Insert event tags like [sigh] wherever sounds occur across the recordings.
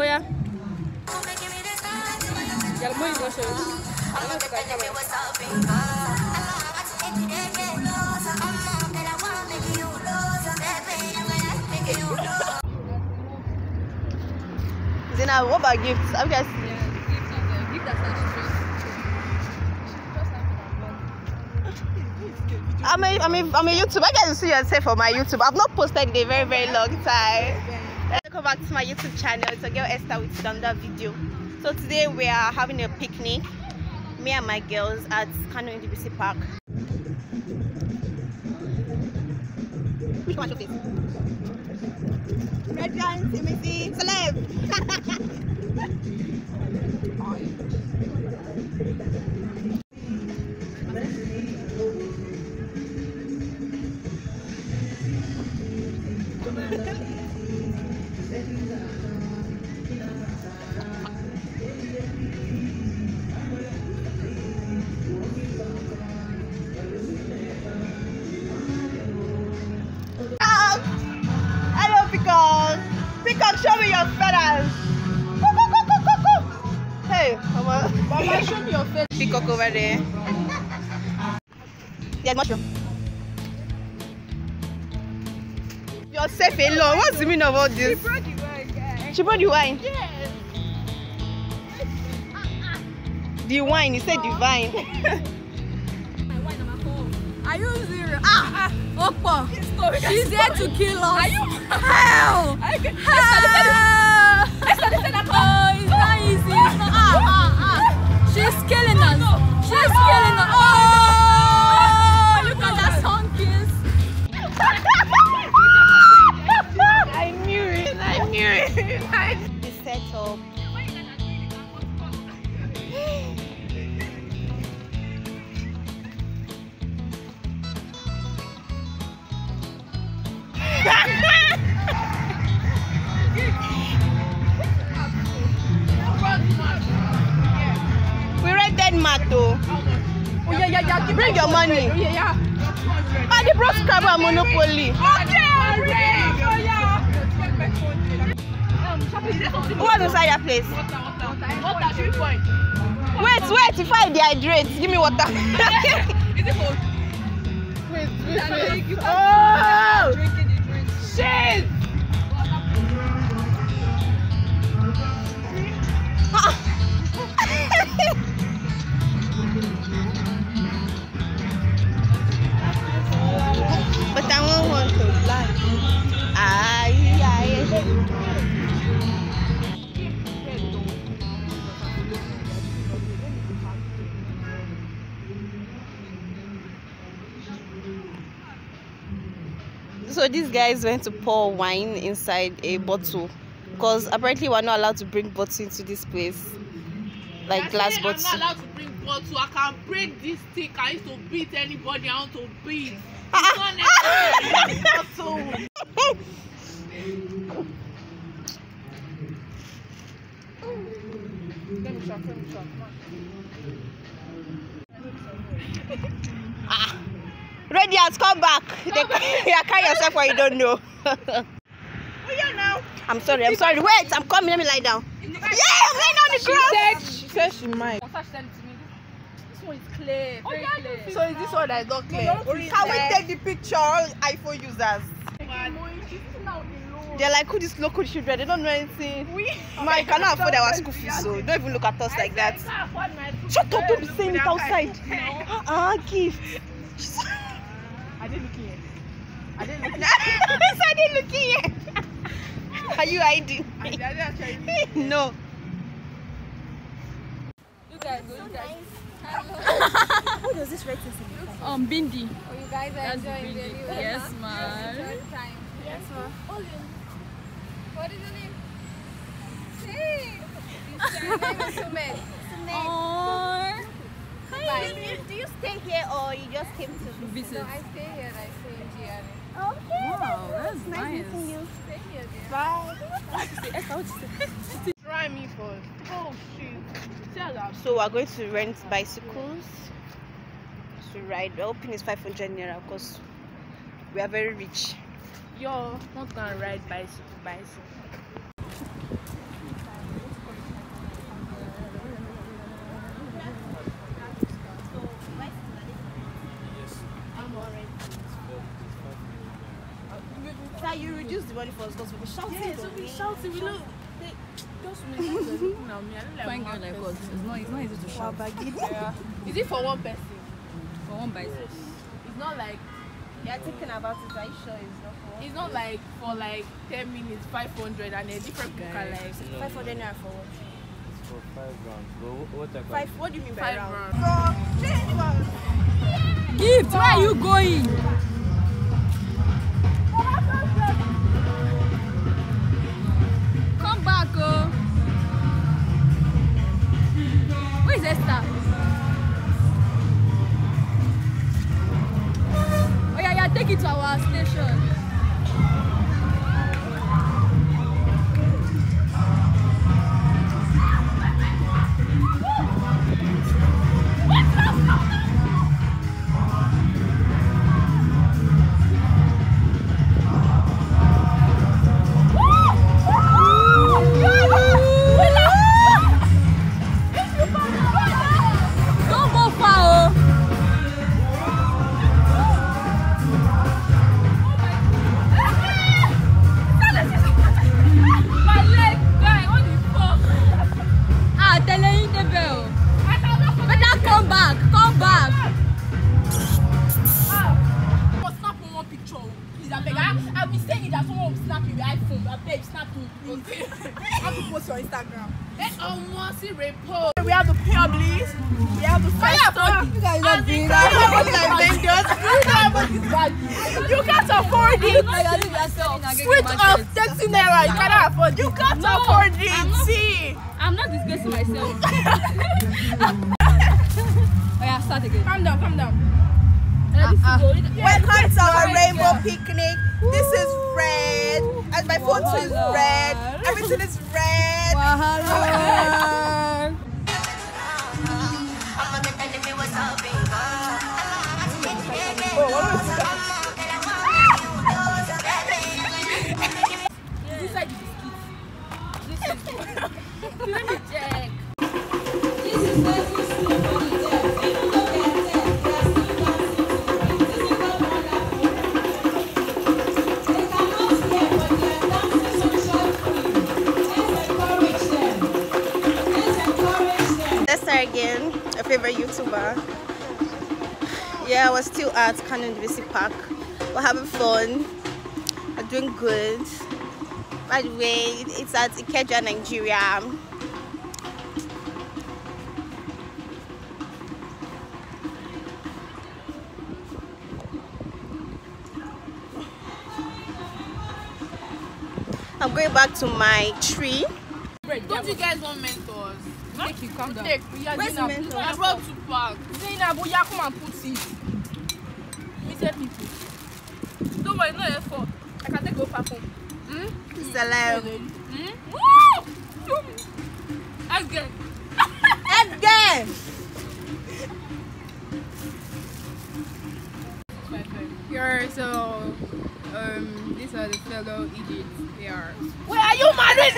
Oh yeah. Yeah, more is not sure. I'm not the camera. Zina, what about gifts? Have you guys I'm a, I'm a, I'm a YouTube. I can see yourself on my YouTube. I've not posted in a very, very long time. Welcome back to my YouTube channel. It's a girl Esther with Danda video. So today we are having a picnic. Me and my girls at Kanu Ndubuisi Park. Which one should? Red Giant, Timothy, Celeb. [laughs] Peacock, show me your feathers! Go, go, go, go, go, go! Hey, Mama. Mama, show me your face. Peacock over there. There's mushroom. You're safe alone. What's the meaning of all this? brought the wine, guys. She brought the wine. Yes. The wine, you said the vine. [laughs] Are you serious? Ah, ah, Oppo. She's here to kill us. Are you? Hell. Hell. Rented Mato. Oh, yeah, yeah, yeah. Bring your money. Oh, yeah, yeah. Ah, they brought Scrabble and Monopoly. Okay. Oh, yeah. Who was inside that place? Water, three point. Wait, wait, if I dehydrate, give me water. [laughs] Is it cold? [laughs] Wait, wait, wait. oh! Shit! These guys went to pour wine inside a bottle because apparently we're not allowed to bring bottles into this place, like glass bottles. I'm not allowed to bring bottles. I can break this stick. I used to beat anybody. I want to beat. [laughs] It's not bottle. Let me shop, let me shop. [laughs] Ah. Radiance, come back. They, [laughs] you carry yourself where you don't know. [laughs] Oh, yeah, now. I'm sorry, I'm sorry. Wait, I'm coming. Let me lie down. Yeah, I'm laying on the She ground. said, she said she might. This one is clear. Very clear. So is this one that is not clear? Can we take the picture, all iPhone users? They're like, who these local children? They don't know anything. We. Ma, you cannot afford our school fees, so [laughs] don't even look at us like that. Shut up, don't be saying it outside. Ah, gift. I didn't look here. I didn't look [laughs] Yes, I didn't look here. [laughs] Are you hiding? I didn't [laughs] no. You guys, go, you guys. Who does this writing Um, Bindi. Oh, you guys are That's enjoying the Bindi. new Yes, man. Enjoy time. Yes, ma. What is your name? Hey! Your name is Sumed. Aww. Hi. Do you, do you stay here or you just came to Visit. No, I stay here. I stay in GRA. Okay. Wow, that's nice. nice. meeting you. Stay here, dear. Bye. Try me first. Oh, shit. Tell her. So we're going to rent bicycles to ride. We're hoping it's 500 naira because we are very rich. Yo, not gonna ride bicycle, bicycle. Us because we'll be shouting. Yeah, so we shouting. We look. They, those women are looking at me. I don't like Fine girl like person. us. It's not, it's not easy to shout. [laughs] Yeah. Is it for one person? For one bite. It's not like You're thinking about it. Are you sure it's not for? it's not like for like ten minutes, five hundred, and then different people can like Five hundred naira for what? For five rounds. But wh- what I Five. What do you mean by five round? was. Gift, where are you going? See report. We have the publish. We have the fire You guys are big. You You can't afford it. Switch off 30 naira. You cannot afford. You can't No, afford I'm it. not- See. I'm not disgracing myself. [laughs] oh yeah, start again. Calm down, calm down. Uh-uh. Welcome to our rainbow picnic. This is red, and my photo is red. Everything is again, a favorite YouTuber. Yeah, we're still at Kanu Ndubuisi Park. We're having fun. We're doing good. By the way, it's at Ikeja, Nigeria. Going back to my tree. Don't you guys want mentors? Make you calm down. Take, we are Where's doing the a- mentor? I brought two bags. Zainab, oh yeah, come and put it. Me say people. Don't worry, no effort. I can take over home. Hmm? Salam. Hmm? Woo! Again. Again! Here, so um, these are the fellow idiots. They are. Where are you married?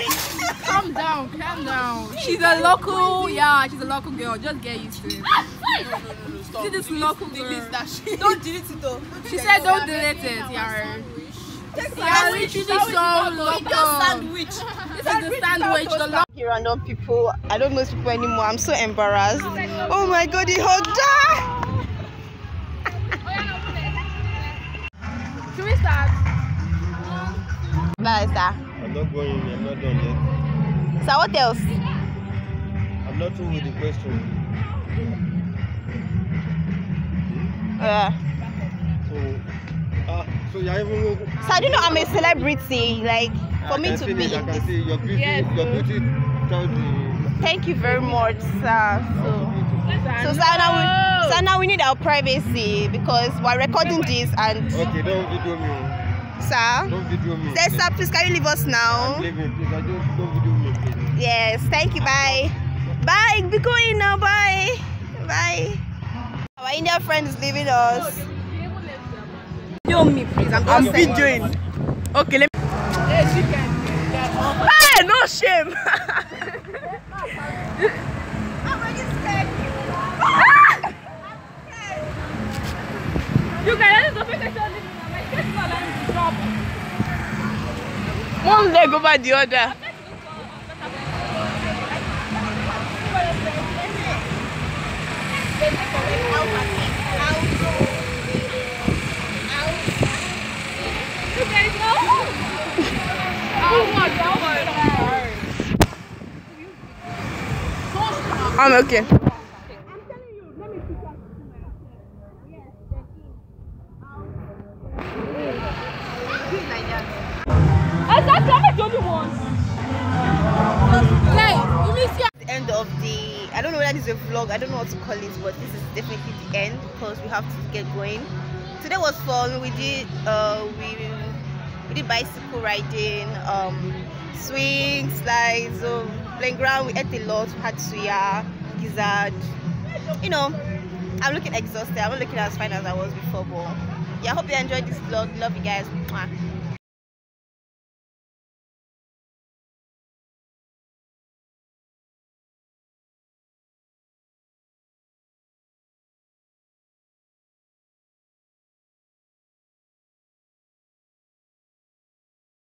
Calm down, calm down. She's a local, yeah, she's a local girl. Just get used to it. no, no, no, no, stop. See this Delete- local delete girl. that shit. [laughs] Don't delete it though. She said don't delete it, yeah. Yeah, literally so local. sandwich. This is the sandwich, the local. You random people. I don't know these people anymore. I'm so embarrassed. Oh my god, he hugged her. Start? Bye, sir. I'm not going. I'm not done yet. So what else? I'm not through with the question. Yeah. So, ah, so you're even. So I don't know. I'm a celebrity. Like for I me to be. it, I in can this- see your beauty. Yes, your beauty tells the. Thank you very much, sir. So. So sir, now we, Oh. sir, now we need our privacy because we're recording this and Okay, don't video me. oh. sir. Don't video me. Sir, sir, please can you leave us now? Leave me, please. I don't, don't video me, please. Yes, thank you. Bye. Bye. Be going now. Bye. Bye. Our Indian friend is leaving us. Video me, please. I'm, I'm videoing. Okay, let me. Hey, chicken. Yeah. Hey, no shame. [laughs] You guys, I just don't think I should leave. My face is not letting me drop. Leg over the. I'm okay. Of the I don't know whether this is a vlog, I don't know what to call it, but this is definitely the end because we have to get going. Today was fun. We did uh we we did bicycle riding, um swing, slides, um, playing ground, we ate a lot, we had suya, gizzard. You know, I'm looking exhausted. I'm not looking as fine as I was before, but yeah, I hope you enjoyed this vlog. Love you guys. Mwah.